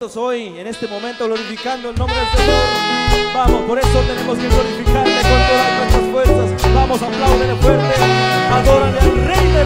hoy en este momento glorificando el nombre del Señor. Vamos, por eso tenemos que glorificarle con todas nuestras fuerzas. Vamos, apláudele fuerte. Adórale al Rey de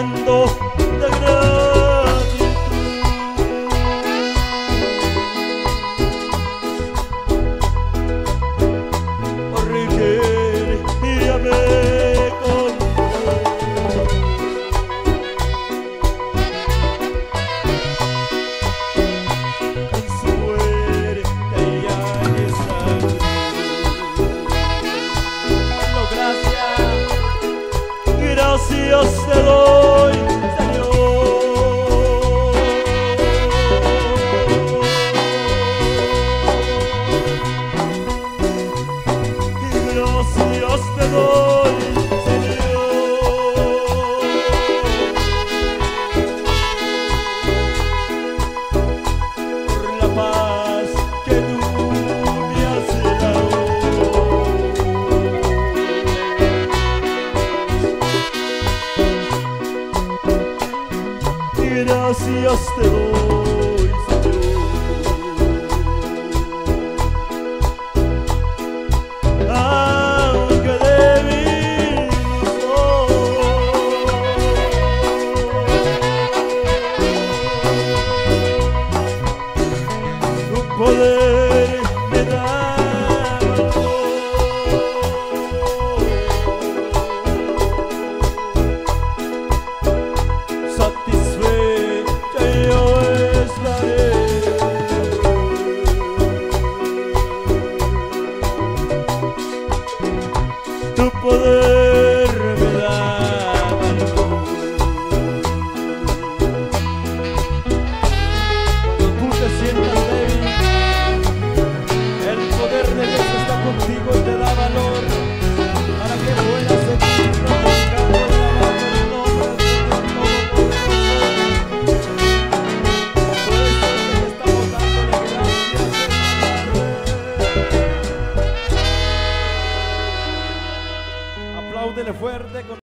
cantando vacíos celos. still fuerte. con-